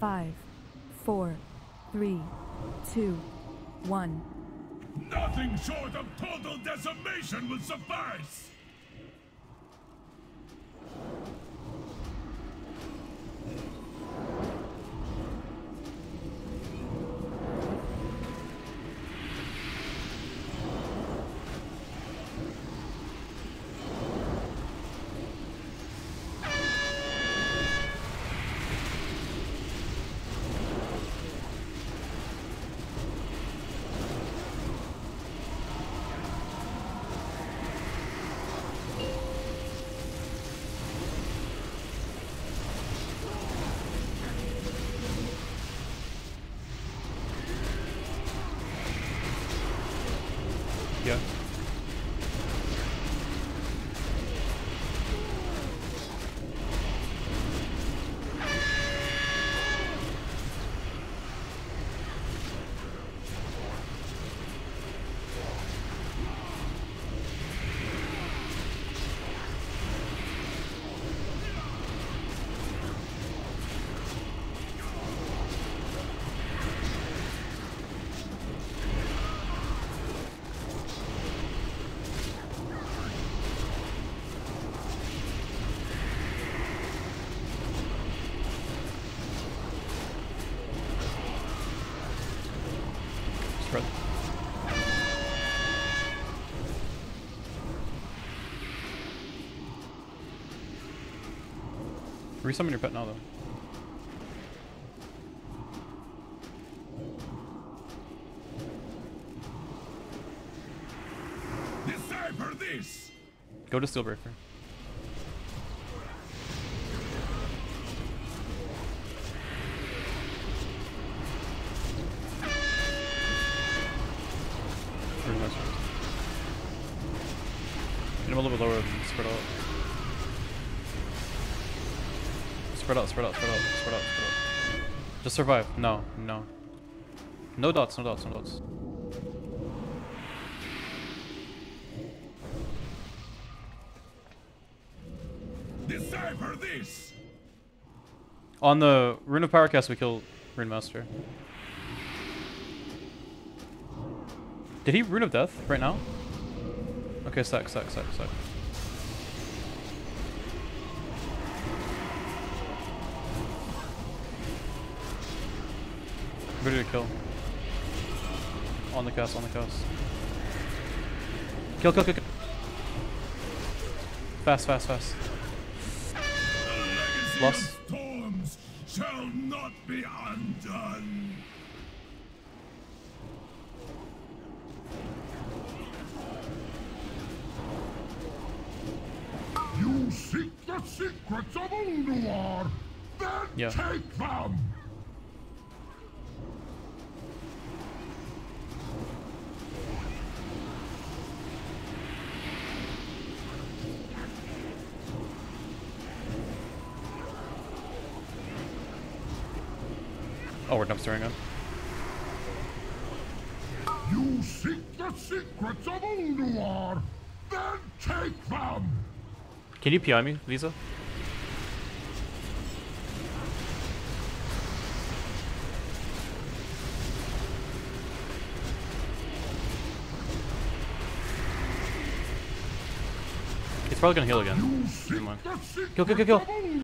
Five, four, three, two, one. Nothing short of total decimation will suffice! Yeah. Spread. Resummon your pet now, though. Decipher this! Go to Steelbreaker. Pretty much. Get him a little bit lower and spread out. Spread out, spread out, spread out, spread out, spread out. Just survive. No, no. No dots, no dots, no dots. Decipher this! On the Rune of Powercast, we kill Rune Master. Did he Rune of Death right now? Okay, suck, suck, suck, suck. Ready to kill. On the cast, on the cast. Kill, kill, kill, kill. Fast, fast, fast. The legacy Lost. storms shall not be undone! You seek the secrets of Ulduar! Then Yeah. take them! Oh, we're dumpstering him. You seek the secrets of Ulduar! Then take them! Can you PI me, Lisa? He's probably gonna heal again. You Never seek mind. the secrets Kill, kill, kill, kill.